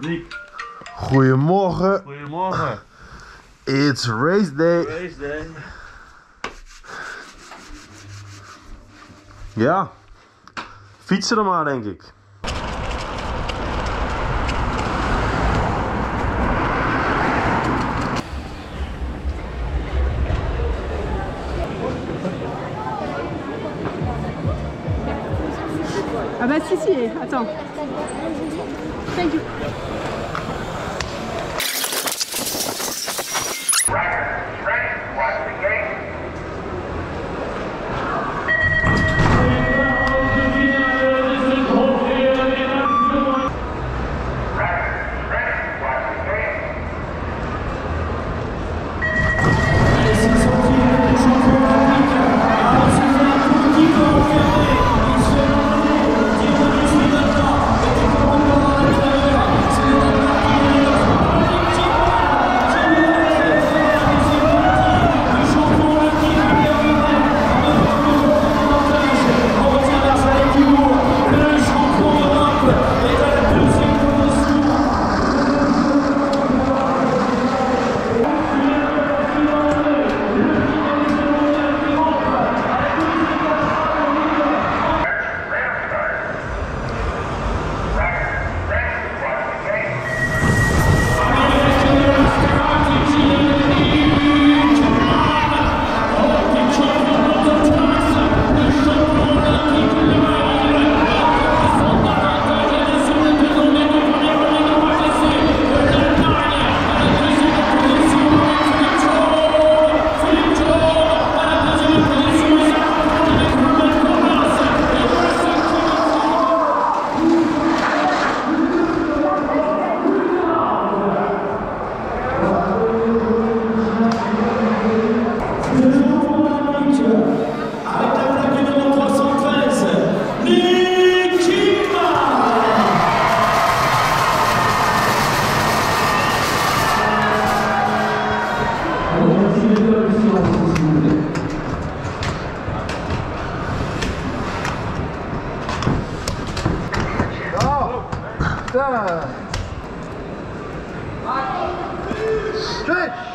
Niek, Goedemorgen, goedemorgen. it's race day. Race day. Ja, fietsen er maar denk ik. Ah bah si si, attends. Thank you. Stretch!